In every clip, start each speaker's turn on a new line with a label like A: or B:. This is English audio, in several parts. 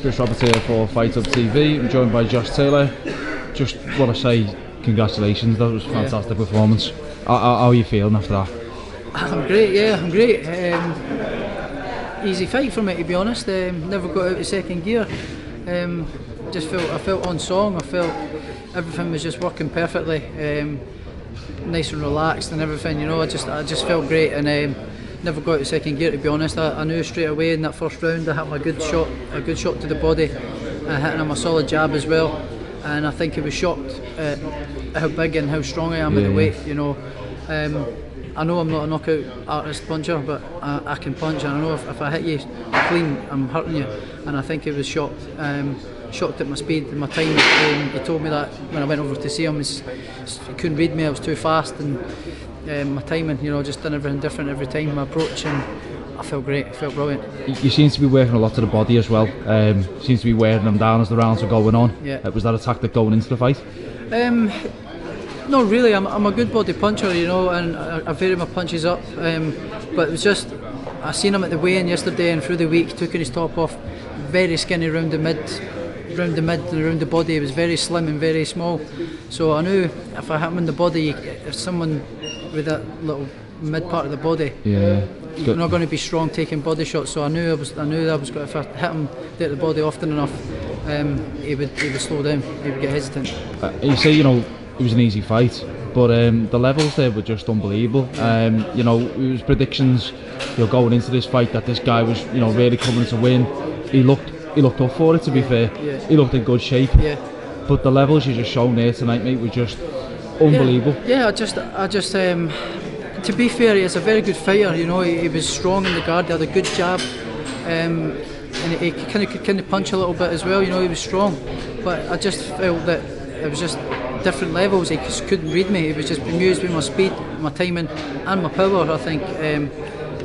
A: Chris Roberts here for Fight Hub TV. I'm joined by Josh Taylor. Just want to say congratulations. That was a fantastic performance. How, how, how are you feeling after that?
B: I'm great, yeah, I'm great. Um, easy fight for me, to be honest. Um, never got out of second gear. Um, just felt I felt on song. I felt everything was just working perfectly. Um, nice and relaxed and everything. You know, I just I just felt great and. Never got to second gear to be honest. I, I knew straight away in that first round I him a good shot, a good shot to the body, and hitting him a solid jab as well. And I think he was shocked at how big and how strong I am
A: Yeah,
B: at the
A: yeah.
B: weight. You know, um, I know I'm not a knockout artist puncher, but I, I can punch, and I know if, if I hit you clean, I'm hurting you. And I think he was shocked, um, shocked at my speed and my time. Um, he told me that when I went over to see him, he couldn't read me. I was too fast, and um, my timing, you know, just done everything different every time. My approach, and I felt great. I felt brilliant.
A: You, seem to be working a lot to the body as well. Um, seems to be wearing them down as the rounds were going on.
B: Yeah.
A: Uh, was that a tactic going into the fight?
B: Um, no, really, I'm, I'm a good body puncher, you know, and I, I vary my punches up. Um, but it was just, I seen him at the weigh-in yesterday and through the week, took his top off, very skinny round the mid, round the mid and around the body. He was very slim and very small. So I knew if I hit him in the body, if someone with that little mid part of the body,
A: Yeah.
B: you're not going to be strong taking body shots. So I knew I was, I knew I was going if I hit him at the body often enough, um, he would, he would slow down. He would get hesitant.
A: Uh, you say you know it was an easy fight, but um, the levels there were just unbelievable. Um, you know, it was predictions you know, going into this fight that this guy was you know really coming to win. He looked he looked up for it. To be fair,
B: Yeah.
A: he looked in good shape.
B: Yeah.
A: But the levels you just shown there tonight, mate, were just unbelievable.
B: Yeah, yeah I just, I just, um, to be fair, he's a very good fighter. You know, he, he was strong in the guard. He had a good jab, um, and he, he kind of could kind of punch a little bit as well. You know, he was strong, but I just felt that it was just different levels. He just couldn't read me. He was just amused with my speed, my timing, and my power. I think. Um,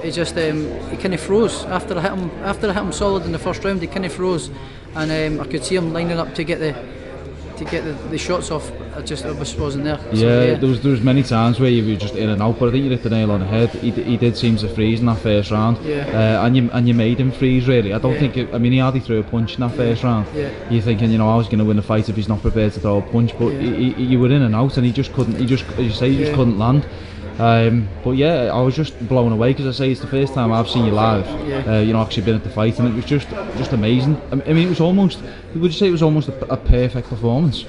B: he just um, he kind of froze after I hit him. After I hit him solid in the first round, he kind of froze, and um, I could see him lining up to get the to get the, the shots off. I just I just wasn't there. So,
A: yeah, there was there was many times where you were just in and out, but I think you hit the nail on the head. He, he did seem to freeze in that first round.
B: Yeah.
A: Uh, and you and you made him freeze really. I don't
B: yeah.
A: think it, I mean he hardly threw a punch in that first round.
B: Yeah.
A: You're thinking you know I was going to win the fight if he's not prepared to throw a punch, but
B: yeah.
A: he, he, you were in and out, and he just couldn't. He just as you say, he
B: yeah.
A: just couldn't land. Um, but yeah, I was just blown away because I say it's the first time I've seen you live.
B: Yeah.
A: Uh, you know, actually been at the fight, and it was just just amazing. I mean, it was almost. Would you say it was almost a, a perfect performance?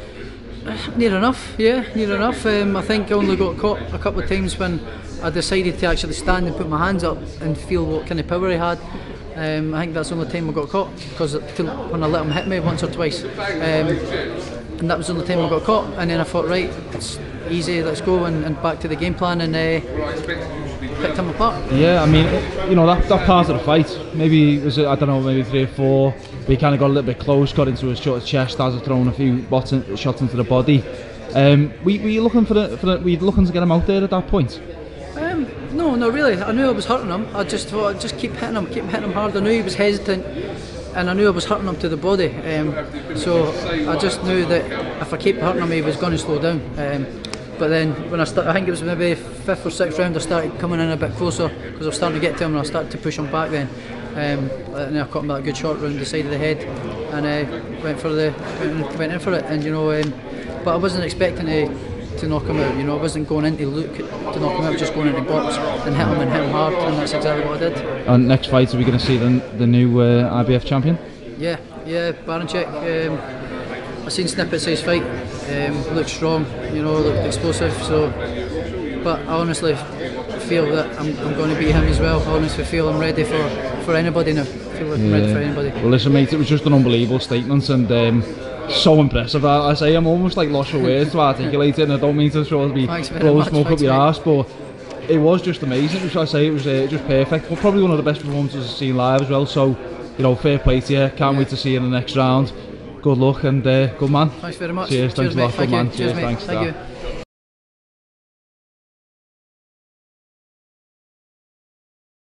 B: Near enough, yeah, near enough. Um, I think I only got caught a couple of times when I decided to actually stand and put my hands up and feel what kind of power I had. Um, I think that's the only time I got caught because when I let him hit me once or twice, um, and that was the only time I got caught. And then I thought, right, it's easy, let's go and, and back to the game plan and uh, picked him apart.
A: Yeah, I mean, you know that, that part of the fight, maybe it was I don't know, maybe three or four. We kind of got a little bit close, got into his short chest, as throwing a few bots in, shots into the body. Um, were, were you looking for the, for the, were you looking to get him out there at that point?
B: Um, no, no, really. I knew I was hurting him. I just thought I'd just keep hitting him, keep hitting him hard. I knew he was hesitant, and I knew I was hurting him to the body. Um, so I just knew that if I kept hurting him, he was going to slow down. Um, but then when I start, I think it was maybe fifth or sixth round, I started coming in a bit closer because I was starting to get to him, and I started to push him back. Then, um, and then I caught him that good shot round the side of the head, and uh, went for the went, went in for it. And you know, um, but I wasn't expecting to. To knock him out, you know, I wasn't going into look to knock him out, just going into box and hit him and hit him hard, and that's exactly what I did.
A: And next fight, are we going to see the, the new uh, IBF champion?
B: Yeah, yeah, Baranchyk. Um, I seen snippets of his fight. Um, looked strong, you know, looked explosive. So, but I honestly feel that I'm, I'm going to beat him as well. I honestly feel I'm ready for, for anybody now. I feel like I'm ready for anybody.
A: Well, listen, mate, it was just an unbelievable statement and um, so impressive. I, I say I'm almost like lost for words to articulate it, and I don't mean to sort of be
B: Thanks
A: blowing smoke up your
B: mate.
A: arse, but it was just amazing. Was, I say it was uh, just perfect. Well, probably one of the best performances I've seen live as well. So, you know, fair play to you. Can't wait to see you in the next round. good luck and uh, good man.
B: Thanks very much.
A: Cheers, thanks Cheers,
B: a
A: lot, good man.
B: Cheers,
A: Cheers thanks.
B: Thank you.